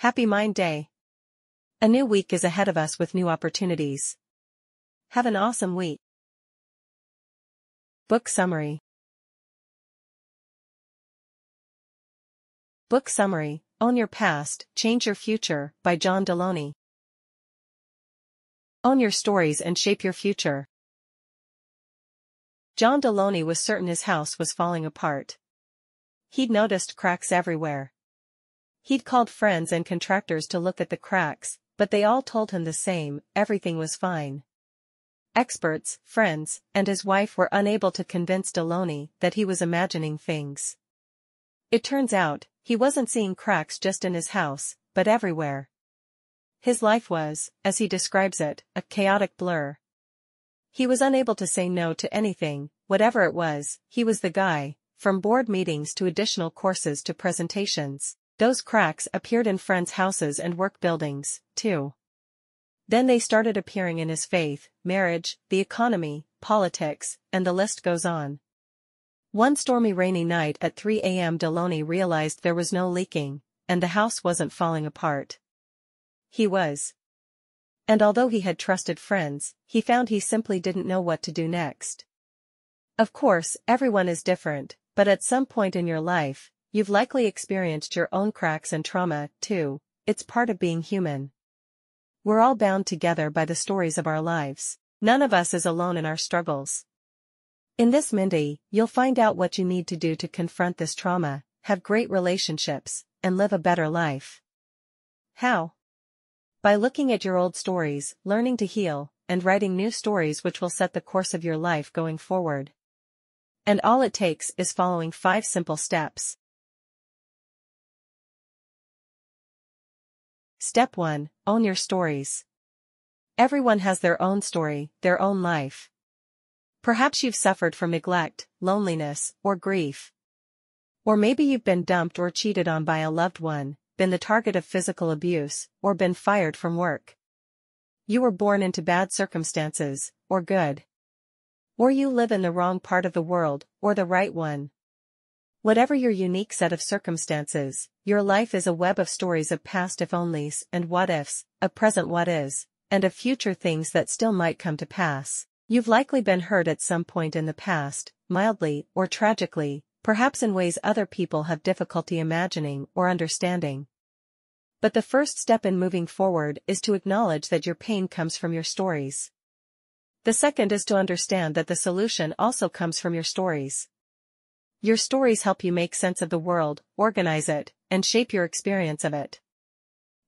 Happy Minday. A new week is ahead of us with new opportunities. Have an awesome week. Book Summary Book Summary Own Your Past, Change Your Future by John Delony. Own your stories and shape your future. John Delony was certain his house was falling apart. He'd noticed cracks everywhere. He'd called friends and contractors to look at the cracks, but they all told him the same, everything was fine. Experts, friends, and his wife were unable to convince Delony that he was imagining things. It turns out, he wasn't seeing cracks just in his house, but everywhere. His life was, as he describes it, a chaotic blur. He was unable to say no to anything, whatever it was, he was the guy, from board meetings to additional courses to presentations. Those cracks appeared in friends' houses and work buildings, too. Then they started appearing in his faith, marriage, the economy, politics, and the list goes on. One stormy rainy night at 3 a.m. Delony realized there was no leaking, and the house wasn't falling apart. He was. And although he had trusted friends, he found he simply didn't know what to do next. Of course, everyone is different, but at some point in your life, You've likely experienced your own cracks and trauma, too, it's part of being human. We're all bound together by the stories of our lives. None of us is alone in our struggles. In this Minday, you'll find out what you need to do to confront this trauma, have great relationships, and live a better life. How? By looking at your old stories, learning to heal, and writing new stories which will set the course of your life going forward. And all it takes is following five simple steps. Step 1 Own your stories. Everyone has their own story, their own life. Perhaps you've suffered from neglect, loneliness, or grief. Or maybe you've been dumped or cheated on by a loved one, been the target of physical abuse, or been fired from work. You were born into bad circumstances, or good. Or you live in the wrong part of the world, or the right one. Whatever your unique set of circumstances, your life is a web of stories of past if-onlys and what-ifs, a present what-is, and of future things that still might come to pass. You've likely been hurt at some point in the past, mildly or tragically, perhaps in ways other people have difficulty imagining or understanding. But the first step in moving forward is to acknowledge that your pain comes from your stories. The second is to understand that the solution also comes from your stories. Your stories help you make sense of the world, organize it, and shape your experience of it.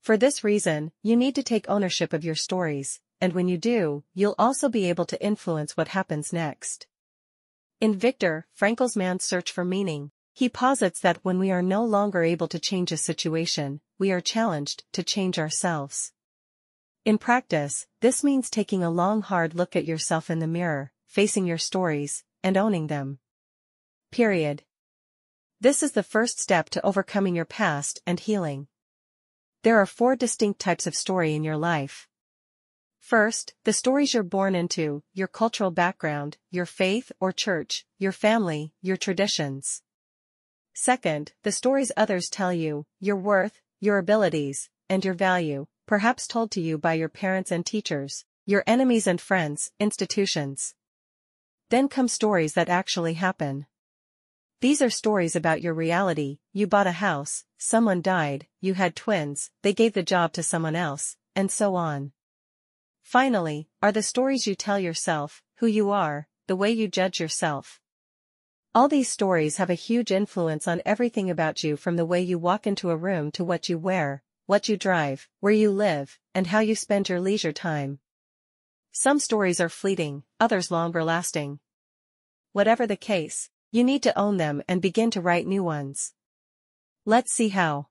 For this reason, you need to take ownership of your stories, and when you do, you'll also be able to influence what happens next. In Viktor Frankl's Man's Search for Meaning, he posits that when we are no longer able to change a situation, we are challenged to change ourselves. In practice, this means taking a long hard look at yourself in the mirror, facing your stories, and owning them. Period. This is the first step to overcoming your past and healing. There are four distinct types of story in your life. First, the stories you're born into, your cultural background, your faith or church, your family, your traditions. Second, the stories others tell you, your worth, your abilities, and your value, perhaps told to you by your parents and teachers, your enemies and friends, institutions. Then come stories that actually happen. These are stories about your reality, you bought a house, someone died, you had twins, they gave the job to someone else, and so on. Finally, are the stories you tell yourself, who you are, the way you judge yourself. All these stories have a huge influence on everything about you from the way you walk into a room to what you wear, what you drive, where you live, and how you spend your leisure time. Some stories are fleeting, others longer lasting. Whatever the case, you need to own them and begin to write new ones. Let's see how.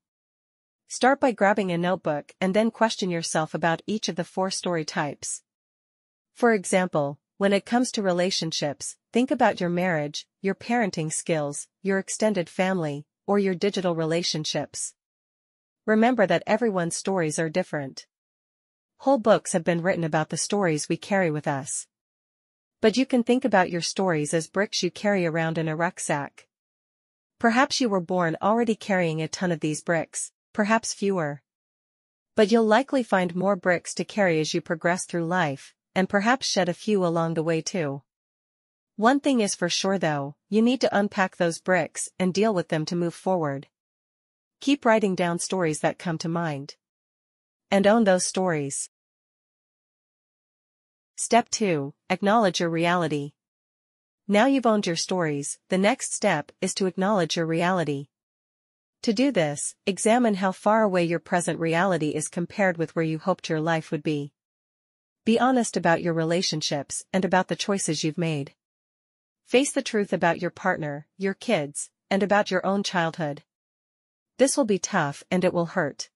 Start by grabbing a notebook and then question yourself about each of the four story types. For example, when it comes to relationships, think about your marriage, your parenting skills, your extended family, or your digital relationships. Remember that everyone's stories are different. Whole books have been written about the stories we carry with us. But you can think about your stories as bricks you carry around in a rucksack. Perhaps you were born already carrying a ton of these bricks, perhaps fewer. But you'll likely find more bricks to carry as you progress through life, and perhaps shed a few along the way too. One thing is for sure though, you need to unpack those bricks and deal with them to move forward. Keep writing down stories that come to mind. And own those stories. Step 2. Acknowledge your reality. Now you've owned your stories, the next step is to acknowledge your reality. To do this, examine how far away your present reality is compared with where you hoped your life would be. Be honest about your relationships and about the choices you've made. Face the truth about your partner, your kids, and about your own childhood. This will be tough and it will hurt.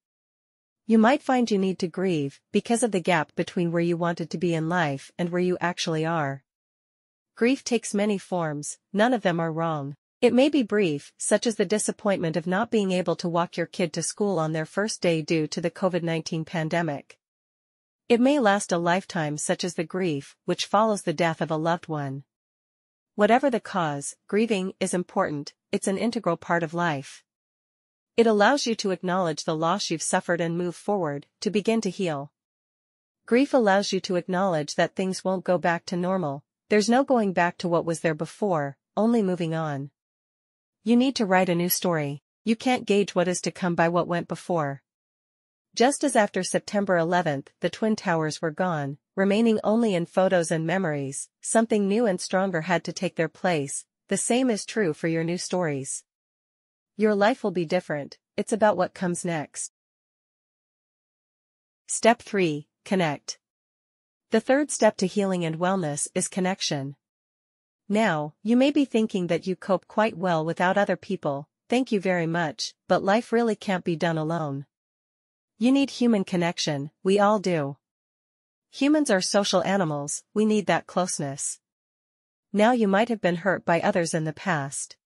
You might find you need to grieve because of the gap between where you wanted to be in life and where you actually are. Grief takes many forms, none of them are wrong. It may be brief, such as the disappointment of not being able to walk your kid to school on their first day due to the COVID-19 pandemic. It may last a lifetime such as the grief which follows the death of a loved one. Whatever the cause, grieving is important, it's an integral part of life. It allows you to acknowledge the loss you've suffered and move forward, to begin to heal. Grief allows you to acknowledge that things won't go back to normal, there's no going back to what was there before, only moving on. You need to write a new story, you can't gauge what is to come by what went before. Just as after September 11th, the Twin Towers were gone, remaining only in photos and memories, something new and stronger had to take their place, the same is true for your new stories. Your life will be different, it's about what comes next. Step 3 Connect. The third step to healing and wellness is connection. Now, you may be thinking that you cope quite well without other people, thank you very much, but life really can't be done alone. You need human connection, we all do. Humans are social animals, we need that closeness. Now you might have been hurt by others in the past.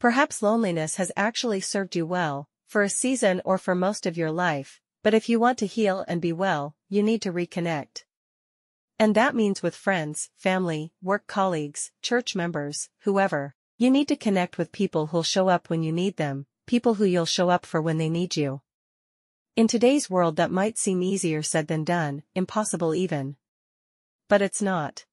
Perhaps loneliness has actually served you well, for a season or for most of your life, but if you want to heal and be well, you need to reconnect. And that means with friends, family, work colleagues, church members, whoever. You need to connect with people who'll show up when you need them, people who you'll show up for when they need you. In today's world that might seem easier said than done, impossible even. But it's not.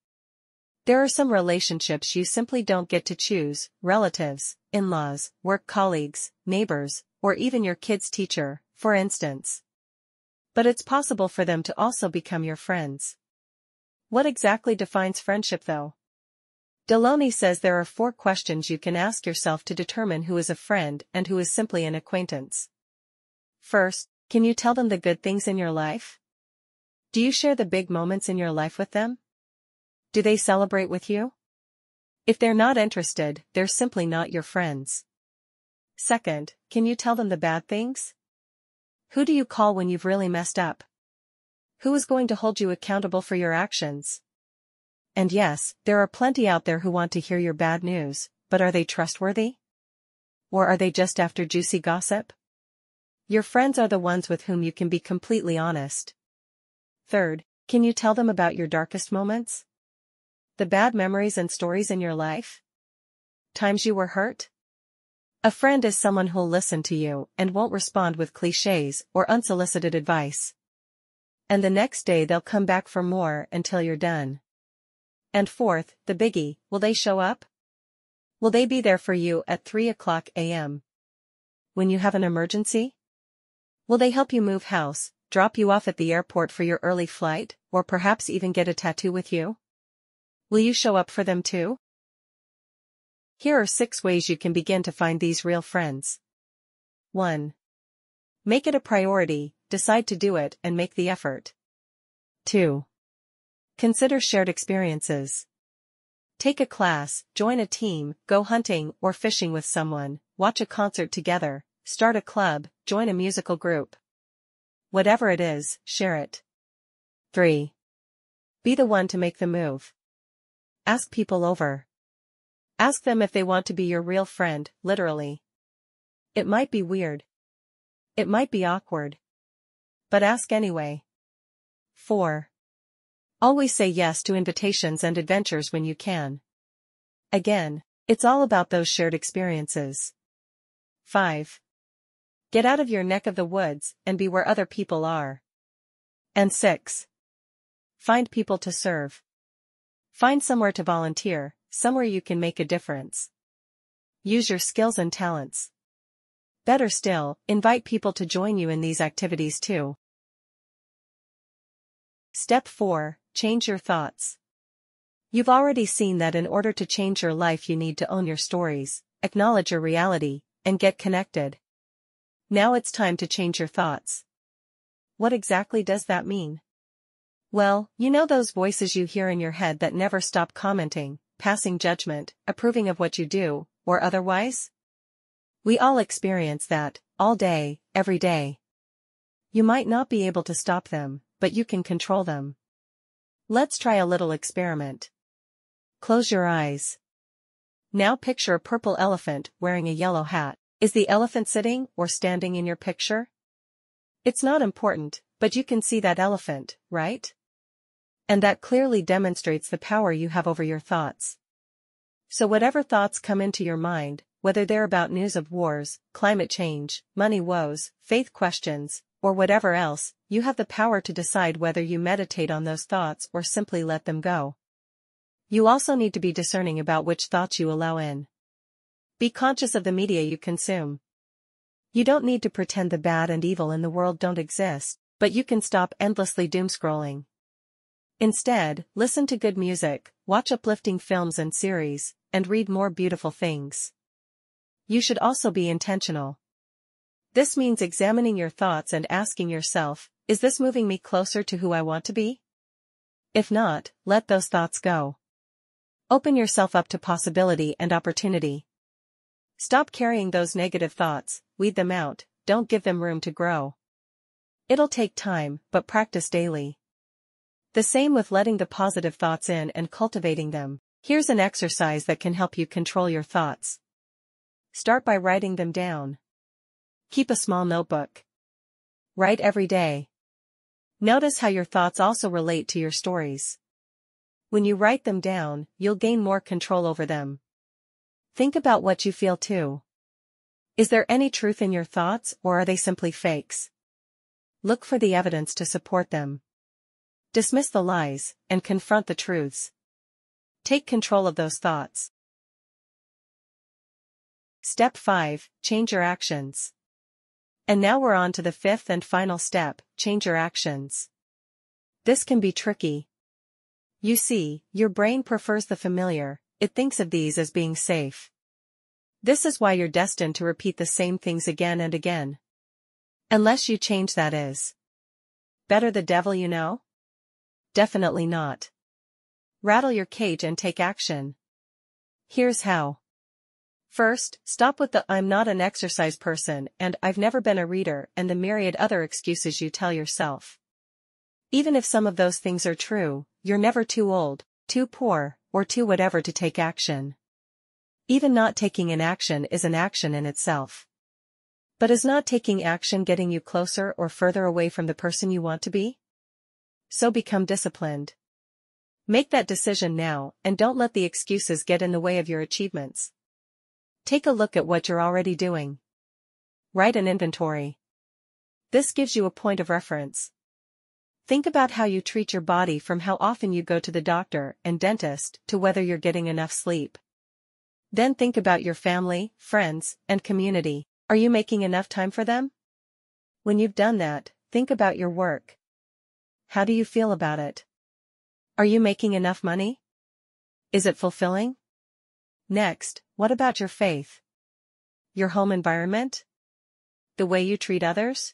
There are some relationships you simply don't get to choose, relatives, in-laws, work colleagues, neighbors, or even your kid's teacher, for instance. But it's possible for them to also become your friends. What exactly defines friendship though? Delony says there are four questions you can ask yourself to determine who is a friend and who is simply an acquaintance. First, can you tell them the good things in your life? Do you share the big moments in your life with them? Do they celebrate with you? If they're not interested, they're simply not your friends. Second, can you tell them the bad things? Who do you call when you've really messed up? Who is going to hold you accountable for your actions? And yes, there are plenty out there who want to hear your bad news, but are they trustworthy? Or are they just after juicy gossip? Your friends are the ones with whom you can be completely honest. Third, can you tell them about your darkest moments? The bad memories and stories in your life? Times you were hurt? A friend is someone who'll listen to you and won't respond with cliches or unsolicited advice. And the next day they'll come back for more until you're done. And fourth, the biggie, will they show up? Will they be there for you at 3 o'clock a.m.? When you have an emergency? Will they help you move house, drop you off at the airport for your early flight, or perhaps even get a tattoo with you? Will you show up for them too? Here are six ways you can begin to find these real friends. 1. Make it a priority, decide to do it and make the effort. 2. Consider shared experiences. Take a class, join a team, go hunting or fishing with someone, watch a concert together, Start a club, join a musical group. Whatever it is, share it. 3. Be the one to make the move. Ask people over. Ask them if they want to be your real friend, literally. It might be weird. It might be awkward. But ask anyway. 4. Always say yes to invitations and adventures when you can. Again, it's all about those shared experiences. 5. Get out of your neck of the woods and be where other people are. And 6. Find people to serve. Find somewhere to volunteer, somewhere you can make a difference. Use your skills and talents. Better still, invite people to join you in these activities too. Step 4. Change your thoughts. You've already seen that in order to change your life you need to own your stories, acknowledge your reality, and get connected. Now it's time to change your thoughts. What exactly does that mean? Well, you know those voices you hear in your head that never stop commenting, passing judgment, approving of what you do, or otherwise? We all experience that, all day, every day. You might not be able to stop them, but you can control them. Let's try a little experiment. Close your eyes. Now picture a purple elephant wearing a yellow hat. Is the elephant sitting or standing in your picture? It's not important, but you can see that elephant, right? And that clearly demonstrates the power you have over your thoughts. So whatever thoughts come into your mind, whether they're about news of wars, climate change, money woes, faith questions, or whatever else, you have the power to decide whether you meditate on those thoughts or simply let them go. You also need to be discerning about which thoughts you allow in. Be conscious of the media you consume. You don't need to pretend the bad and evil in the world don't exist, but you can stop endlessly doomscrolling. Instead, listen to good music, watch uplifting films and series, and read more beautiful things. You should also be intentional. This means examining your thoughts and asking yourself, is this moving me closer to who I want to be? If not, let those thoughts go. Open yourself up to possibility and opportunity. Stop carrying those negative thoughts, weed them out, don't give them room to grow. It'll take time, but practice daily. The same with letting the positive thoughts in and cultivating them. Here's an exercise that can help you control your thoughts. Start by writing them down. Keep a small notebook. Write every day. Notice how your thoughts also relate to your stories. When you write them down, you'll gain more control over them. Think about what you feel too. Is there any truth in your thoughts or are they simply fakes? Look for the evidence to support them. Dismiss the lies and confront the truths. Take control of those thoughts. Step 5 Change your actions. And now we're on to the fifth and final step change your actions. This can be tricky, you see, your brain prefers the familiar, it thinks of these as being safe. This is why you're destined to repeat the same things again and again. Unless you change that is. Better the devil you know? Definitely not. Rattle your cage and take action. Here's how. First, stop with the I'm not an exercise person and I've never been a reader and the myriad other excuses you tell yourself. Even if some of those things are true, you're never too old, too poor, or too whatever to take action. Even not taking an action is an action in itself. But is not taking action getting you closer or further away from the person you want to be? So become disciplined. Make that decision now and don't let the excuses get in the way of your achievements. Take a look at what you're already doing. Write an inventory. This gives you a point of reference. Think about how you treat your body from how often you go to the doctor and dentist to whether you're getting enough sleep. Then think about your family, friends, and community. Are you making enough time for them? When you've done that, think about your work. How do you feel about it? Are you making enough money? Is it fulfilling? Next, what about your faith? Your home environment? The way you treat others?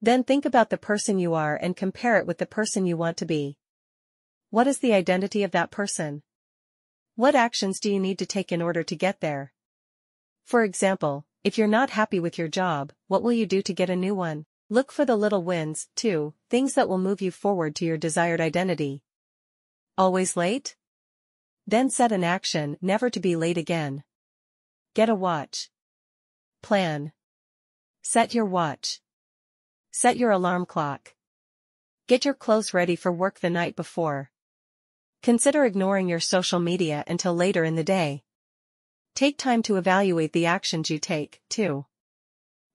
Then think about the person you are and compare it with the person you want to be. What is the identity of that person? What actions do you need to take in order to get there? For example, if you're not happy with your job, what will you do to get a new one? Look for the little wins, too, things that will move you forward to your desired identity. Always late? Then set an action never to be late again. Get a watch. Plan. Set your watch. Set your alarm clock. Get your clothes ready for work the night before. Consider ignoring your social media until later in the day. Take time to evaluate the actions you take, too.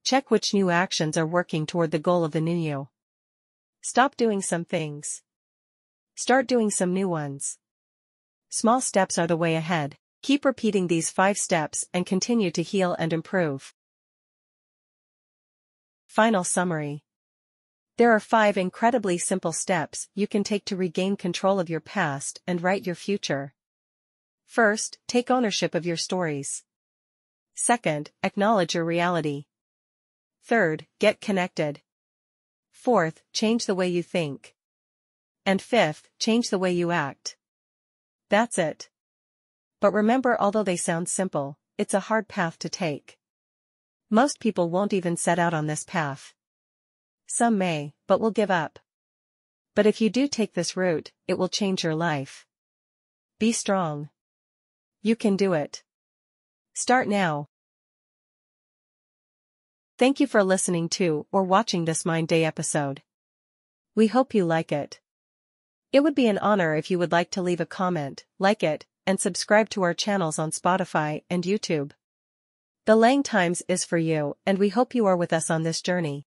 Check which new actions are working toward the goal of the new you. Stop doing some things. Start doing some new ones. Small steps are the way ahead. Keep repeating these five steps and continue to heal and improve. Final summary. There are five incredibly simple steps you can take to regain control of your past and write your future. First, take ownership of your stories. Second, acknowledge your reality. Third, get connected. Fourth, change the way you think. And fifth, change the way you act. That's it. But remember although they sound simple, it's a hard path to take. Most people won't even set out on this path. Some may, but will give up. But if you do take this route, it will change your life. Be strong. You can do it. Start now. Thank you for listening to or watching this Minday episode. We hope you like it. It would be an honor if you would like to leave a comment, like it, and subscribe to our channels on Spotify and YouTube. The Lange Times is for you and we hope you are with us on this journey.